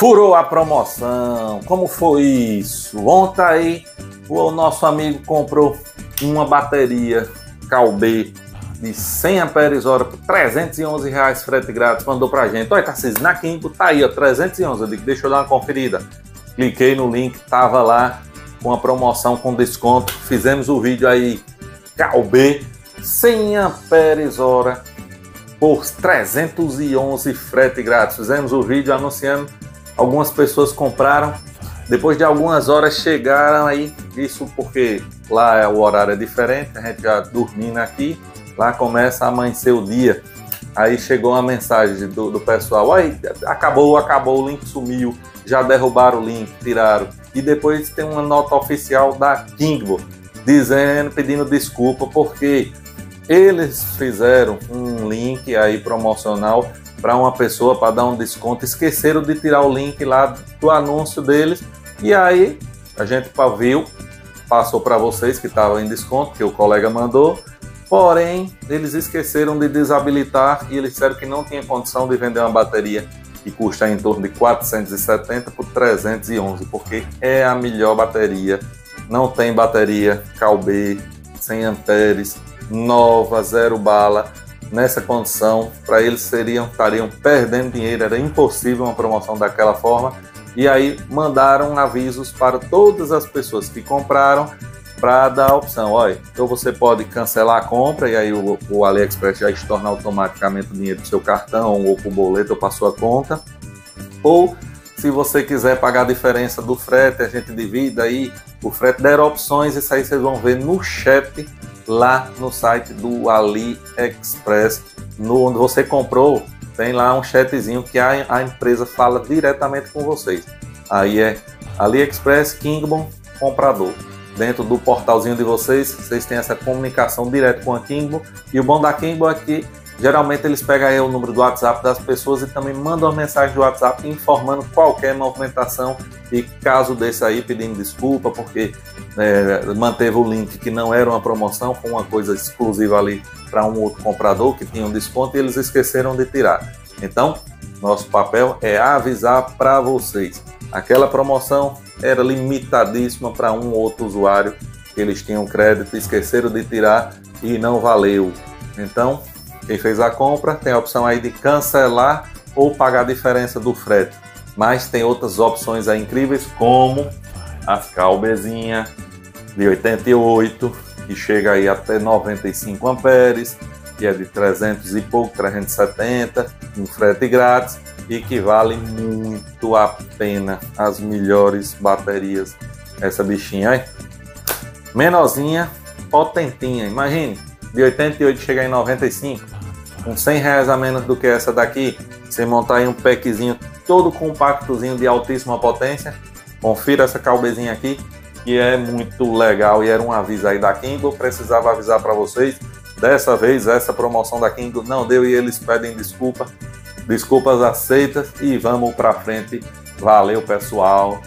Furou a promoção. Como foi isso? Ontem aí o nosso amigo comprou uma bateria Calb de 100 amperes hora por 311 reais frete grátis, mandou pra gente. Olha, Tarcísio, na Kimbo tá aí, ó, 311. Eu digo, deixa eu dar uma conferida. Cliquei no link, tava lá com a promoção com desconto. Fizemos o vídeo aí, Calb 100 amperes hora por 311 frete grátis. Fizemos o vídeo anunciando, algumas pessoas compraram, depois de algumas horas chegaram aí, isso porque lá o horário é diferente, a gente já dormindo aqui, lá começa a amanhecer o dia. Aí chegou uma mensagem do, do pessoal, aí acabou, acabou, o link sumiu, já derrubaram o link, tiraram. E depois tem uma nota oficial da Kingbo dizendo, pedindo desculpa, porque eles fizeram um link aí promocional para uma pessoa para dar um desconto, esqueceram de tirar o link lá do anúncio deles. E aí a gente viu, passou para vocês que estava em desconto, que o colega mandou, porém eles esqueceram de desabilitar e eles disseram que não tinha condição de vender uma bateria que custa em torno de 470 por 311, porque é a melhor bateria. Não tem bateria Calb 100 amperes nova, zero bala, nessa condição, para eles seriam estariam perdendo dinheiro, era impossível uma promoção daquela forma. E aí mandaram avisos para todas as pessoas que compraram para dar a opção, olha, então você pode cancelar a compra e aí o, o AliExpress já estorna automaticamente o dinheiro do seu cartão ou por boleto ou para sua conta. Ou se você quiser pagar a diferença do frete, a gente divide aí o frete, deram opções, isso aí vocês vão ver no chat lá no site do AliExpress, no, onde você comprou, tem lá um chatzinho que a, a empresa fala diretamente com vocês. Aí é AliExpress Kingdom Comprador. Dentro do portalzinho de vocês, vocês têm essa comunicação direto com a Kingdom. E o bom da Kingdom é que Geralmente eles pegam aí o número do WhatsApp das pessoas e também mandam uma mensagem do WhatsApp informando qualquer movimentação e caso desse aí pedindo desculpa porque é, manteve o link que não era uma promoção, foi uma coisa exclusiva ali para um outro comprador que tinha um desconto e eles esqueceram de tirar. Então, nosso papel é avisar para vocês. Aquela promoção era limitadíssima para um ou outro usuário que eles tinham crédito, esqueceram de tirar e não valeu. Então, quem fez a compra tem a opção aí de cancelar ou pagar a diferença do frete. Mas tem outras opções aí incríveis, como a calbezinha de 88, que chega aí até 95 amperes, que é de 300 e pouco, 370, um frete grátis e que vale muito a pena as melhores baterias. Essa bichinha aí, menorzinha, potentinha, imagine, de 88 chegar em 95, com 100 reais a menos do que essa daqui, você montar aí um packzinho todo compactozinho de altíssima potência. Confira essa calbezinha aqui, que é muito legal e era um aviso aí da Kindle. Precisava avisar para vocês. Dessa vez, essa promoção da Kindle não deu e eles pedem desculpa. Desculpas aceitas e vamos para frente. Valeu, pessoal.